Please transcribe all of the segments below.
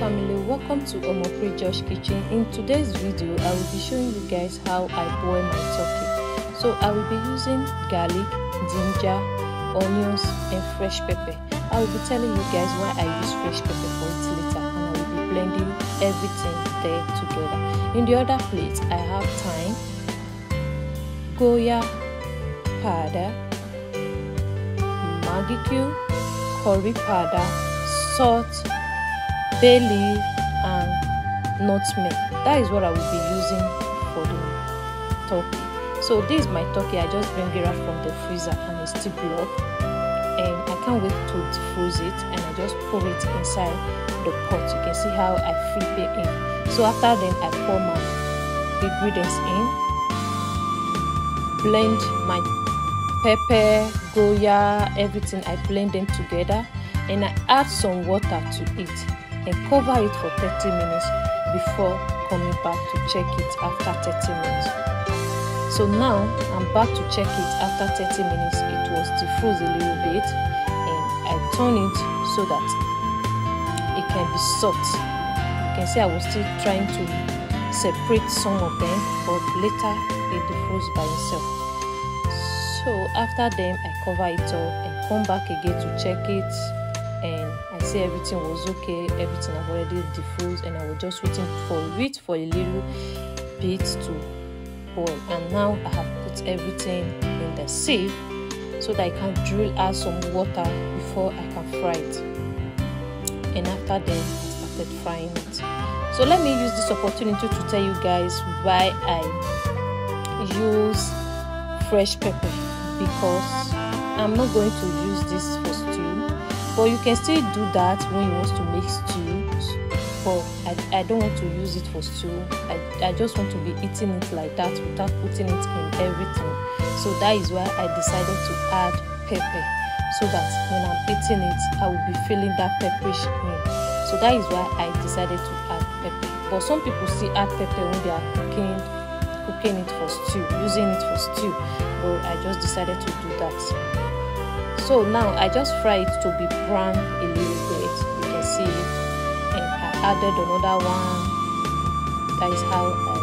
welcome to Omonpri George Kitchen. In today's video, I will be showing you guys how I boil my turkey. So I will be using garlic, ginger, onions and fresh pepper. I will be telling you guys why I use fresh pepper for it later and I will be blending everything there together. In the other plate, I have thyme, goya powder, Maggi cube, curry powder, salt, bay leaf and nutmeg that is what i will be using for the turkey so this is my turkey i just bring it out from the freezer and it's still block and i can't wait to defroze it and i just pour it inside the pot. You can see how i flip it in. So after then i pour my ingredients in. Blend my pepper goya everything. I blend them together and i add some water to it and cover it for 30 minutes before coming back to check it after 30 minutes. So now I'm back to check it after 30 minutes. It was defrosed a little bit and I turn it so that it can be soft. You can see I was still trying to separate some of them but later it defrosed by itself. So after them I cover it up and come back again to check it and I say everything was okay, everything I've already defrosed, and I was just waiting for it for a little bit to boil. And now I have put everything in the sieve so that I can drill out some water before I can fry it. And after then, I started frying it. So let me use this opportunity to tell you guys why I use fresh pepper because I'm not going to use this for but you can still do that when you want to make stew. But I, I don't want to use it for stew. I, I just want to be eating it like that without putting it in everything. So that is why I decided to add pepper so that when I'm eating it I will be feeling that pepperish in so that is why I decided to add pepper. But some people still add pepper when they are cooking cooking it for stew using it for stew. But I just decided to do that so now i just fry it to be brown a little bit. You can see and i added another one. That is how i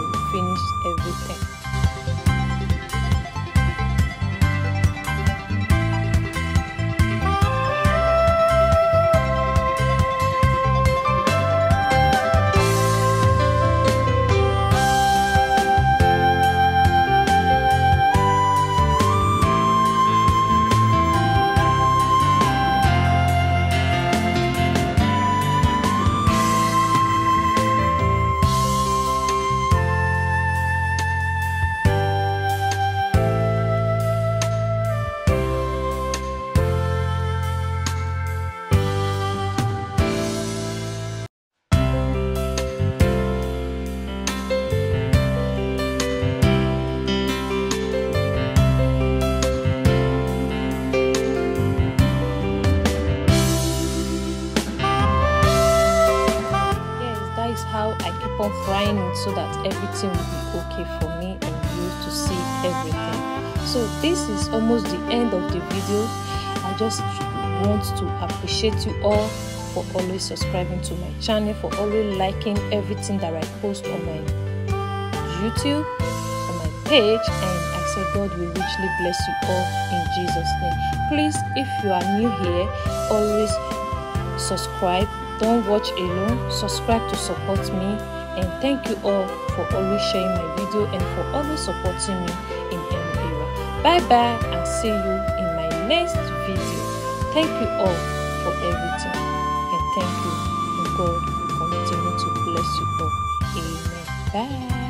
It so that everything will be okay for me and you to see everything. So this is almost the end of the video. I just want to appreciate you all for always subscribing to my channel, for always liking everything that I post on my YouTube, on my page, and I say God will richly bless you all in Jesus' name. Please, if you are new here, always subscribe don't watch alone, subscribe to support me and thank you all for always sharing my video and for always supporting me in any era. Bye bye and see you in my next video. Thank you all for everything and thank you and God will continue to bless you all. Amen. Bye.